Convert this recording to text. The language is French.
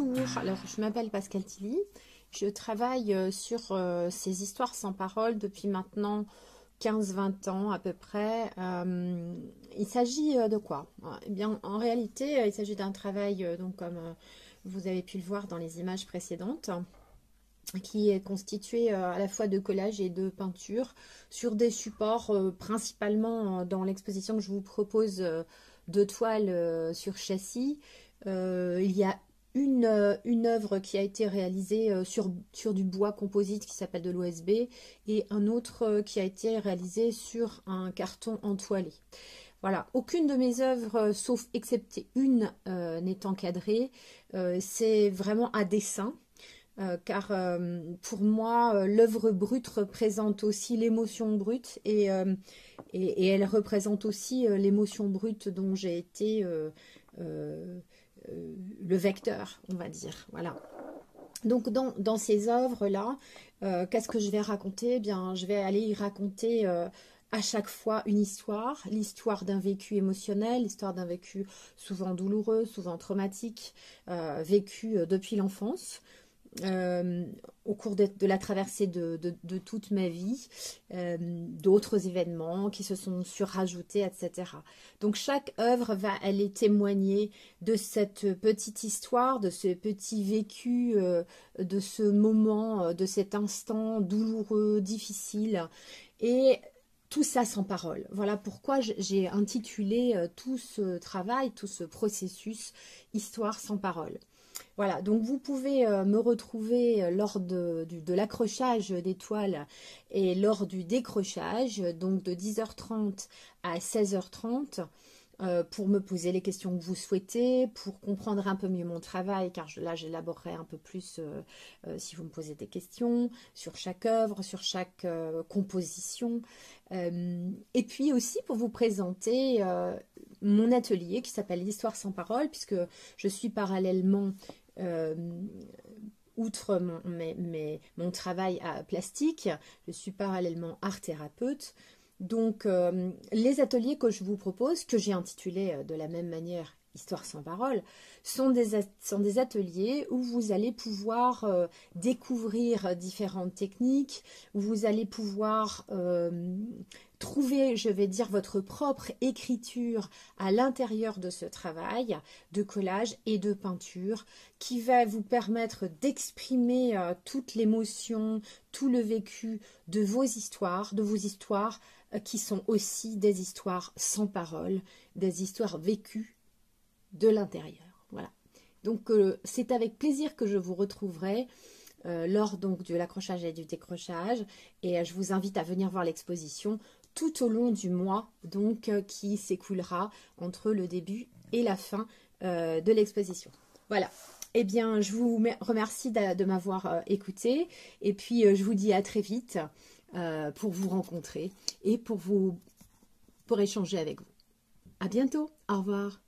bonjour, alors je m'appelle Pascal Tilly, je travaille euh, sur euh, ces histoires sans parole depuis maintenant 15-20 ans à peu près. Euh, il s'agit de quoi? Eh bien, en réalité, il s'agit d'un travail, donc comme vous avez pu le voir dans les images précédentes, qui est constitué à la fois de collage et de peinture sur des supports principalement dans l'exposition que je vous propose de toiles sur châssis. il y a une, euh, une œuvre qui a été réalisée euh, sur, sur du bois composite qui s'appelle de l'OSB et un autre euh, qui a été réalisé sur un carton entoilé. Voilà, aucune de mes œuvres, sauf excepté une, n'est encadrée. C'est vraiment à dessin. car pour moi, l'œuvre brute représente aussi l'émotion brute et, et, elle représente aussi l'émotion brute dont j'ai été euh, le vecteur, on va dire. Voilà. Donc dans, ces œuvres-là, euh, qu'est-ce que je vais raconter? Eh bien, Je vais aller y raconter euh, à chaque fois une histoire, l'histoire d'un vécu émotionnel, l'histoire d'un vécu souvent douloureux, souvent traumatique, vécu depuis l'enfance, euh, au cours de, la traversée de, toute ma vie, euh, d'autres événements qui se sont surajoutés, etc. Donc chaque œuvre va aller témoigner de cette petite histoire, de ce petit vécu, euh, de ce moment, de cet instant douloureux, difficile. Et tout ça sans parole. Voilà pourquoi j'ai intitulé tout ce travail, tout ce processus Histoire sans parole. Voilà, donc vous pouvez euh, me retrouver euh, lors de, l'accrochage des toiles et lors du décrochage, donc de 10h30 à 16h30 euh, pour me poser les questions que vous souhaitez, pour comprendre un peu mieux mon travail, car là j'élaborerai un peu plus si vous me posez des questions sur chaque œuvre, sur chaque composition. et puis aussi pour vous présenter mon atelier qui s'appelle l'histoire sans parole, puisque je suis parallèlement euh, outre mon, travail à plastique, je suis parallèlement art thérapeute. Donc, euh, les ateliers que je vous propose, que j'ai intitulés euh, de la même manière Histoire sans parole, sont des, sont des ateliers où vous allez pouvoir découvrir différentes techniques, où vous allez pouvoir trouver, je vais dire, votre propre écriture à l'intérieur de ce travail de collage et de peinture qui va vous permettre d'exprimer euh, toute l'émotion, tout le vécu de vos histoires, de vos histoires euh, qui sont aussi des histoires sans parole, des histoires vécues de l'intérieur. Voilà. Donc euh, c'est avec plaisir que je vous retrouverai. lors donc de l'accrochage et du décrochage et je vous invite à venir voir l'exposition tout au long du mois, donc euh, qui s'écoulera entre le début et la fin euh, de l'exposition. Voilà. Eh bien, je vous remercie de, m'avoir euh, écouté et puis je vous dis à très vite pour vous rencontrer et pour vous pour échanger avec vous. À bientôt. Au revoir.